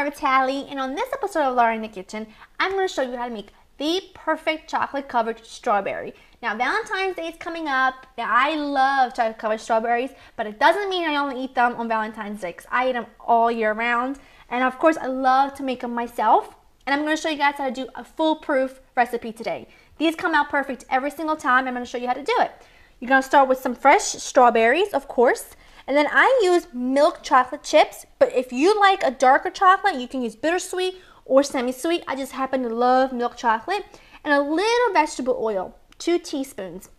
Laura Vitale, and on this episode of Laura in the Kitchen, I'm going to show you how to make the perfect chocolate covered strawberry. Now, Valentine's Day is coming up. I love chocolate covered strawberries, but it doesn't mean I only eat them on Valentine's Day because I eat them all year round. And of course, I love to make them myself. And I'm going to show you guys how to do a foolproof recipe today. These come out perfect every single time. I'm going to show you how to do it. You're going to start with some fresh strawberries, of course. And then I use milk chocolate chips, but if you like a darker chocolate, you can use bittersweet or semi-sweet. I just happen to love milk chocolate. And a little vegetable oil, two teaspoons.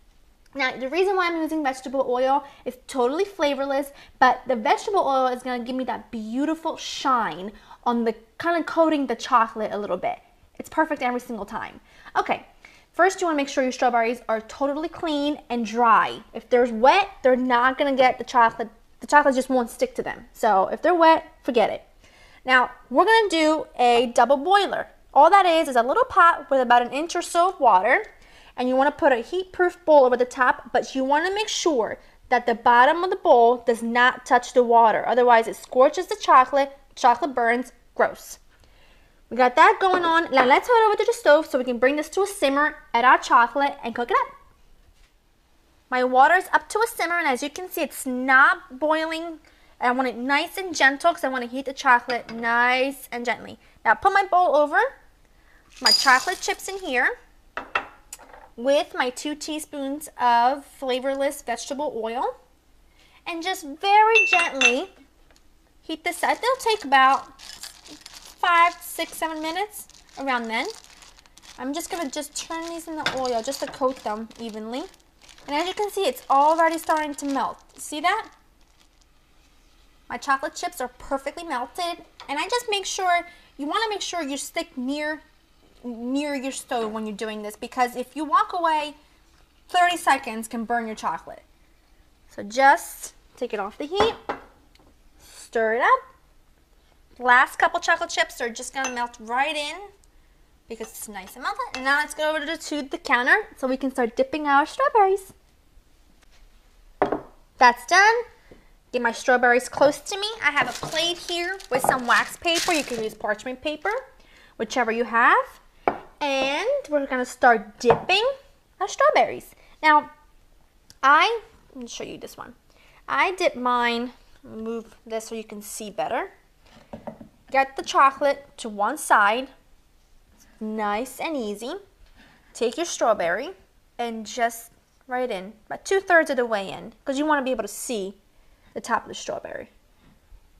Now, the reason why I'm using vegetable oil is totally flavorless, but the vegetable oil is gonna give me that beautiful shine on the kind of coating the chocolate a little bit. It's perfect every single time. Okay, first you wanna make sure your strawberries are totally clean and dry. If they're wet, they're not gonna get the chocolate, the chocolate just won't stick to them. So if they're wet, forget it. Now, we're gonna do a double boiler. All that is is a little pot with about an inch or so of water, and you wanna put a heat-proof bowl over the top, but you wanna make sure that the bottom of the bowl does not touch the water. Otherwise, it scorches the chocolate, chocolate burns, gross. We got that going on. Now let's head over to the stove so we can bring this to a simmer, add our chocolate, and cook it up. My water is up to a simmer, and as you can see, it's not boiling I want it nice and gentle because I want to heat the chocolate nice and gently. Now put my bowl over, my chocolate chips in here with my two teaspoons of flavorless vegetable oil and just very gently heat this up. They'll take about five, six, seven minutes around then. I'm just going to just turn these in the oil just to coat them evenly. And as you can see, it's already starting to melt. See that? My chocolate chips are perfectly melted and I just make sure, you want to make sure you stick near, near your stove when you're doing this because if you walk away, 30 seconds can burn your chocolate. So just take it off the heat, stir it up. Last couple chocolate chips are just going to melt right in because it's nice and melted. And now let's go over to, the counter so we can start dipping our strawberries. That's done. Get my strawberries close to me. I have a plate here with some wax paper. You can use parchment paper, whichever you have. And we're gonna start dipping our strawberries. Now, I, let me show you this one. I dip mine, move this so you can see better. Get the chocolate to one side, nice and easy. Take your strawberry and just right in, about two thirds of the way in, because you want to be able to see the top of the strawberry.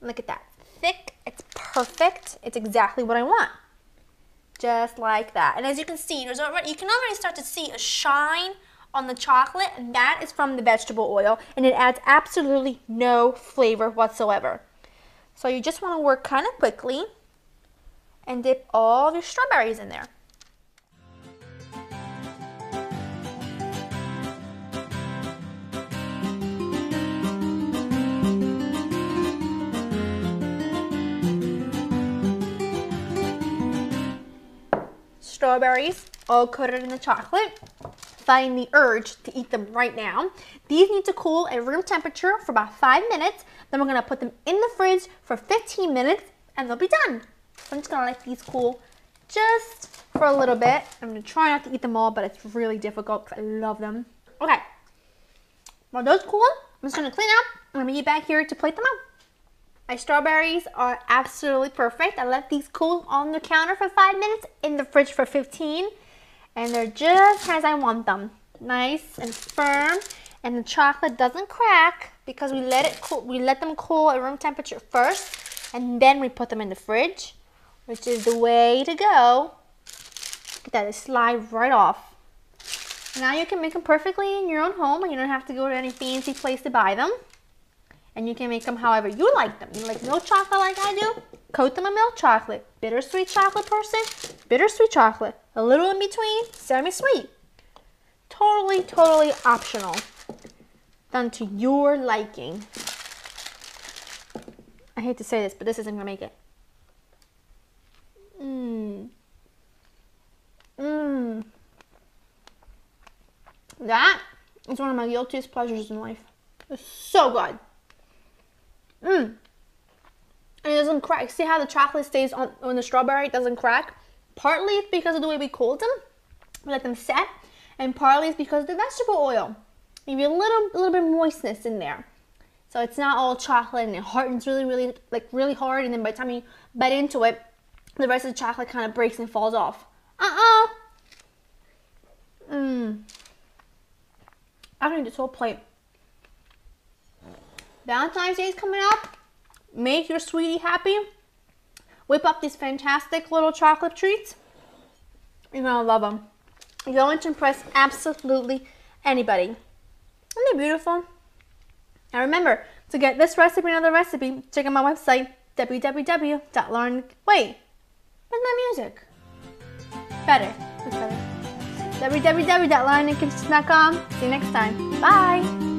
Look at that. Thick, it's perfect. It's exactly what I want. Just like that. And as you can see, there's already, you can already start to see a shine on the chocolate, and that is from the vegetable oil, and it adds absolutely no flavor whatsoever. So you just want to work kind of quickly and dip all your strawberries in there. strawberries all coated in the chocolate. Find the urge to eat them right now. These need to cool at room temperature for about five minutes. Then we're gonna put them in the fridge for 15 minutes and they'll be done. I'm just gonna let these cool just for a little bit. I'm gonna try not to eat them all, but it's really difficult because I love them. Okay, while those cool, I'm just gonna clean up. I'm gonna get back here to plate them up. My strawberries are absolutely perfect. I left these cool on the counter for five minutes, in the fridge for 15, and they're just as I want them. Nice and firm, and the chocolate doesn't crack because we let it cool, we let them cool at room temperature first, and then we put them in the fridge, which is the way to go. At that, slide right off. Now you can make them perfectly in your own home, and you don't have to go to any fancy place to buy them and you can make them however you like them. You like milk chocolate like I do? Coat them in milk chocolate. Bittersweet chocolate person? Bittersweet chocolate. A little in between? Semi-sweet. Totally, totally optional. Done to your liking. I hate to say this, but this isn't gonna make it. Mmm. Mmm. That is one of my guiltiest pleasures in life. It's so good. Mmm. and it doesn't crack. See how the chocolate stays on, on the strawberry? Doesn't crack. Partly it's because of the way we cooled them, we let them set, and partly it's because of the vegetable oil. Maybe a little, a little bit of moistness in there. So it's not all chocolate and it hardens really, really, like really hard. And then by the time you bite into it, the rest of the chocolate kind of breaks and falls off. Uh-uh. Mmm. I don't need this whole plate. Valentine's Day is coming up. Make your sweetie happy. Whip up these fantastic little chocolate treats. You're gonna love them. You're going to impress absolutely anybody. Isn't they beautiful? Now remember, to get this recipe and other recipe, check out my website, www.lauren... Wait, where's my music? Better. It's better. www.laurenkitchen.com. See you next time. Bye!